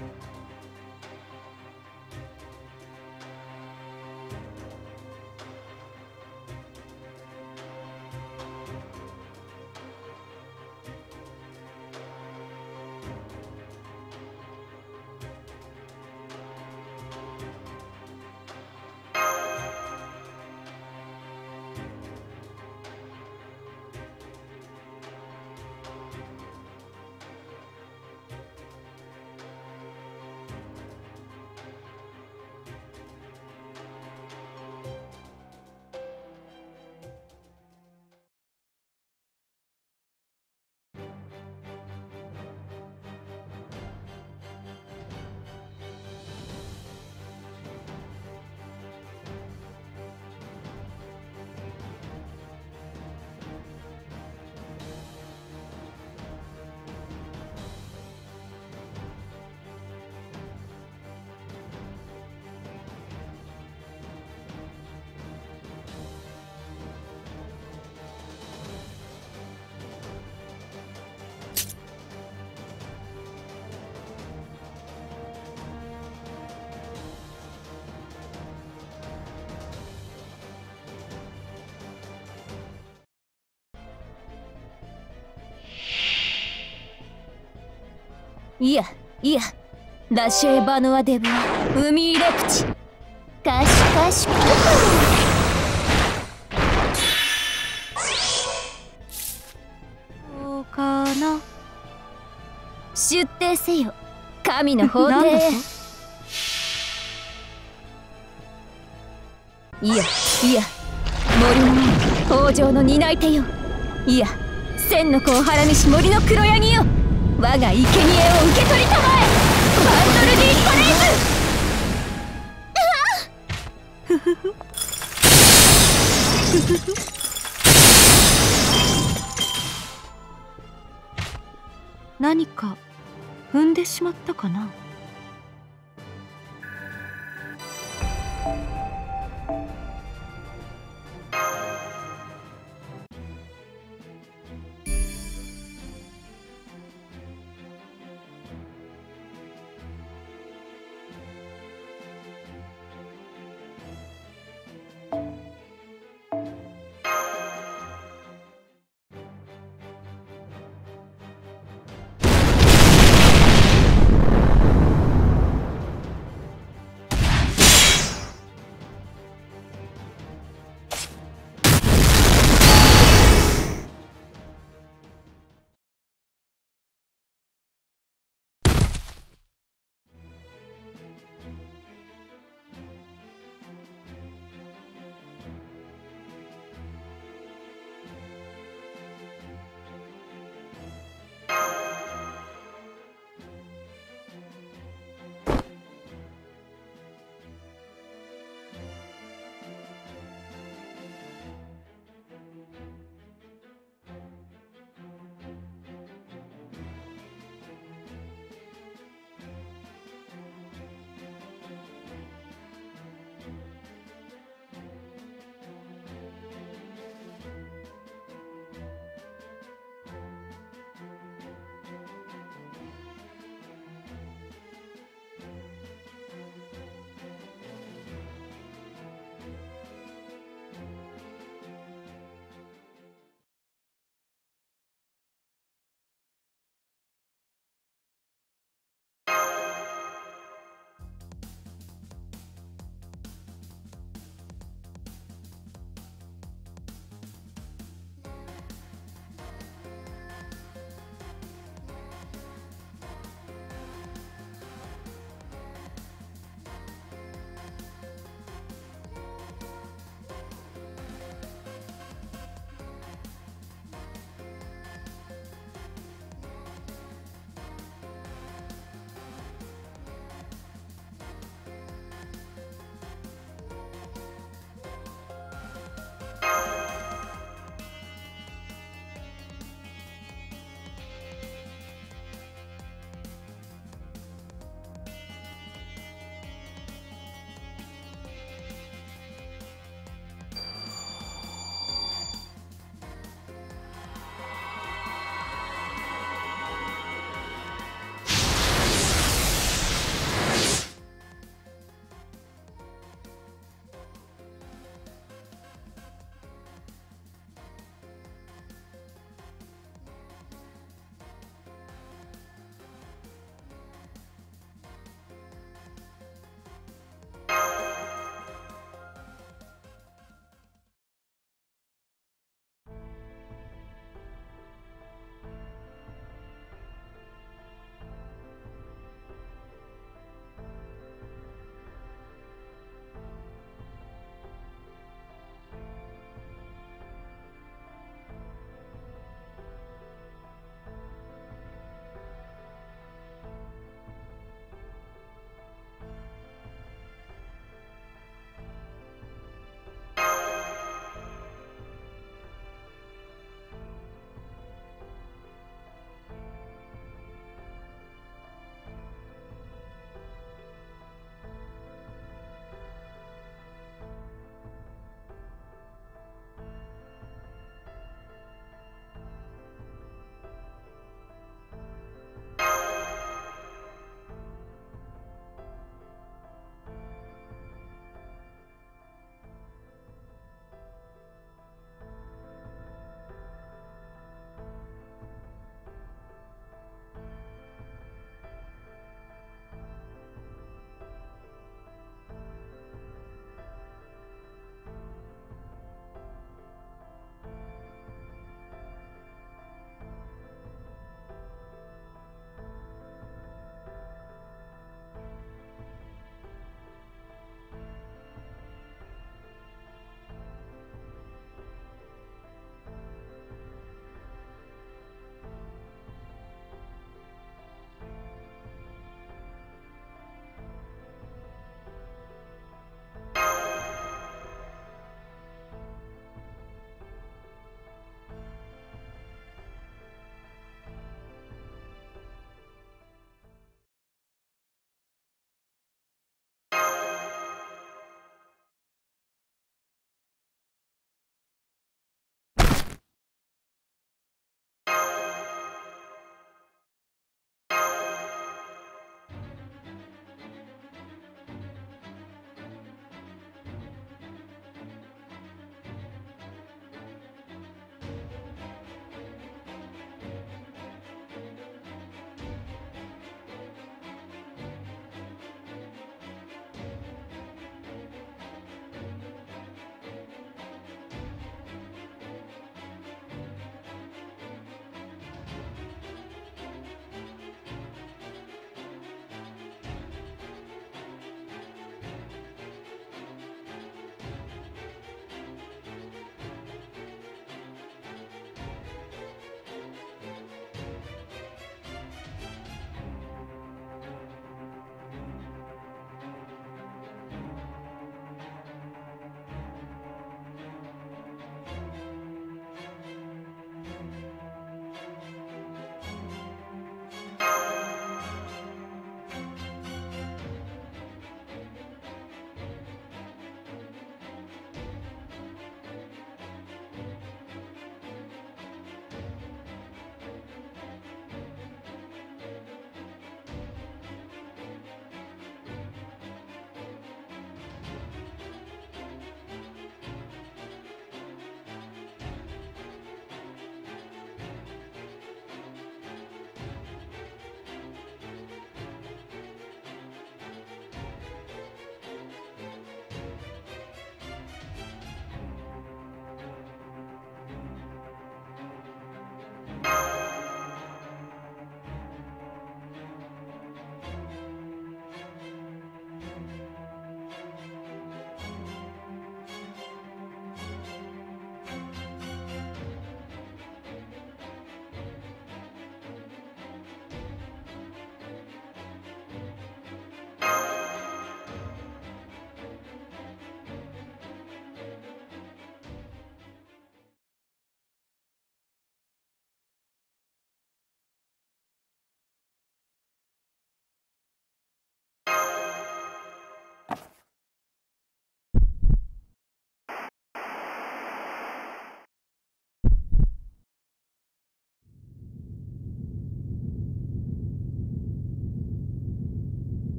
Bye. いやいやラシェーバノアデブ海入れ口。かしかしそうかな。出廷せよ。神の法廷いやいや。森の王北条の担い手よ。いや千の子をはらみし森の黒ヤギよ我が生贄を受け取りたまえバンドルディ・パレイズ何か踏んでしまったかな？